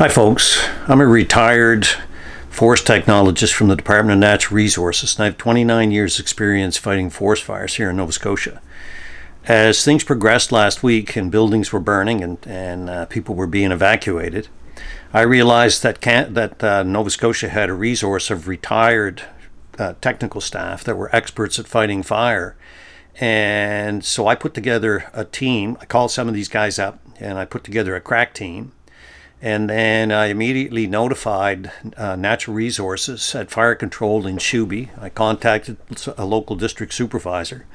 Hi, folks. I'm a retired forest technologist from the Department of Natural Resources, and I have 29 years' experience fighting forest fires here in Nova Scotia. As things progressed last week and buildings were burning and, and uh, people were being evacuated, I realized that, that uh, Nova Scotia had a resource of retired uh, technical staff that were experts at fighting fire. And so I put together a team. I called some of these guys up and I put together a crack team and then I immediately notified uh, Natural Resources at Fire Control in Shubee. I contacted a local district supervisor,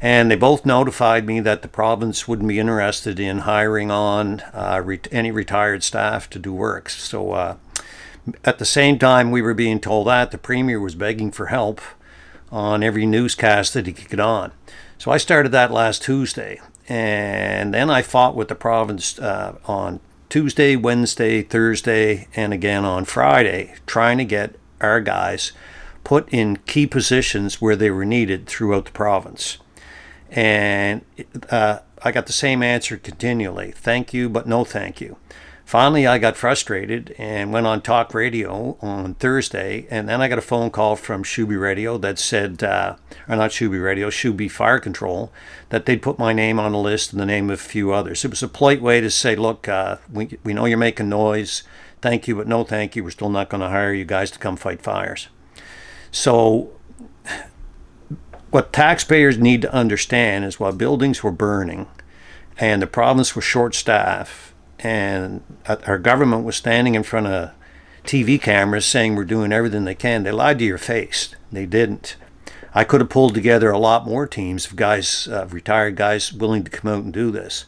and they both notified me that the province wouldn't be interested in hiring on uh, re any retired staff to do work. So uh, at the same time we were being told that, the Premier was begging for help on every newscast that he could get on. So I started that last Tuesday. And then I fought with the province uh, on Tuesday, Wednesday, Thursday, and again on Friday, trying to get our guys put in key positions where they were needed throughout the province. And uh, I got the same answer continually thank you, but no thank you. Finally, I got frustrated and went on talk radio on Thursday, and then I got a phone call from Shuby Radio that said, uh, or not Shuby Radio, Shubee Fire Control, that they'd put my name on a list and the name of a few others. It was a polite way to say, look, uh, we, we know you're making noise. Thank you, but no thank you. We're still not going to hire you guys to come fight fires. So, what taxpayers need to understand is while buildings were burning and the province was short staffed, and our government was standing in front of TV cameras saying we're doing everything they can. They lied to your face. They didn't. I could have pulled together a lot more teams of guys, uh, retired guys, willing to come out and do this.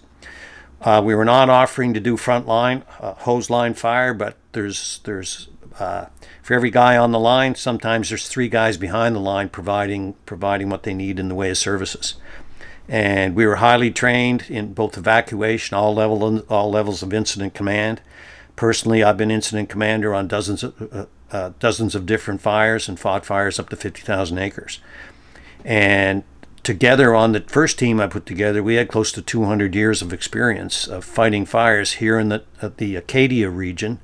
Uh, we were not offering to do front line, uh, hose line fire, but there's there's uh, for every guy on the line, sometimes there's three guys behind the line providing providing what they need in the way of services and we were highly trained in both evacuation, all level all levels of incident command. Personally, I've been incident commander on dozens of uh, uh, dozens of different fires and fought fires up to 50,000 acres. And together on the first team I put together, we had close to 200 years of experience of fighting fires here in the, the Acadia region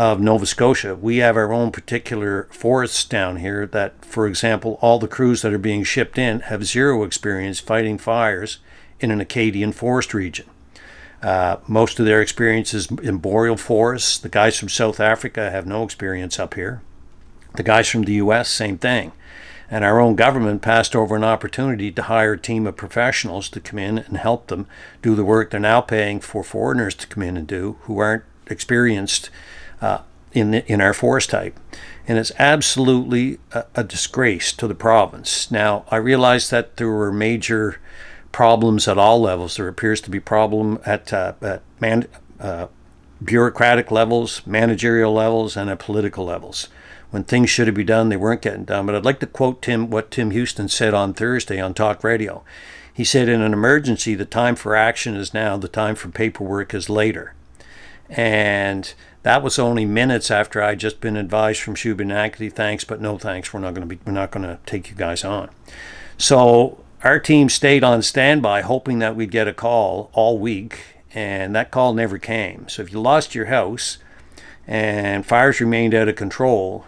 of Nova Scotia. We have our own particular forests down here that, for example, all the crews that are being shipped in have zero experience fighting fires in an Acadian forest region. Uh, most of their experience is in boreal forests. The guys from South Africa have no experience up here. The guys from the U.S., same thing. And our own government passed over an opportunity to hire a team of professionals to come in and help them do the work they're now paying for foreigners to come in and do who aren't experienced uh, in, the, in our forest type. And it's absolutely a, a, disgrace to the province. Now, I realize that there were major problems at all levels. There appears to be problem at, uh, at man, uh, bureaucratic levels, managerial levels, and at political levels. When things should have been done, they weren't getting done. But I'd like to quote Tim what Tim Houston said on Thursday on Talk Radio. He said, "In an emergency, the time for action is now. The time for paperwork is later." And that was only minutes after I'd just been advised from Shubenacadie, thanks, but no thanks. We're not going to be, we're not going to take you guys on. So our team stayed on standby, hoping that we'd get a call all week, and that call never came. So if you lost your house and fires remained out of control,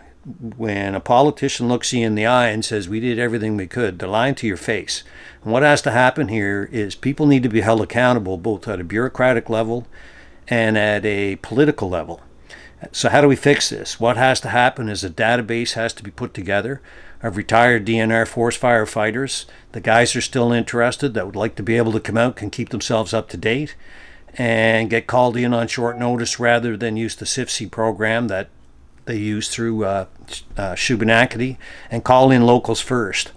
when a politician looks you in the eye and says, We did everything we could, they're lying to your face. And what has to happen here is people need to be held accountable both at a bureaucratic level and at a political level. So how do we fix this? What has to happen is a database has to be put together of retired DNR force firefighters. The guys are still interested that would like to be able to come out can keep themselves up to date and get called in on short notice rather than use the CIFFC program that they use through uh, uh, Shubenacadie and call in locals first.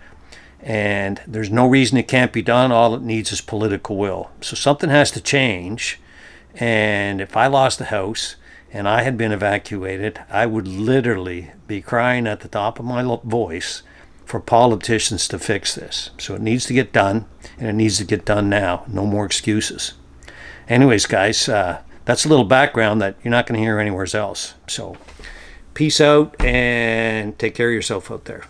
And there's no reason it can't be done. All it needs is political will. So something has to change and if I lost the house and I had been evacuated, I would literally be crying at the top of my voice for politicians to fix this. So it needs to get done, and it needs to get done now. No more excuses. Anyways, guys, uh, that's a little background that you're not going to hear anywhere else. So peace out and take care of yourself out there.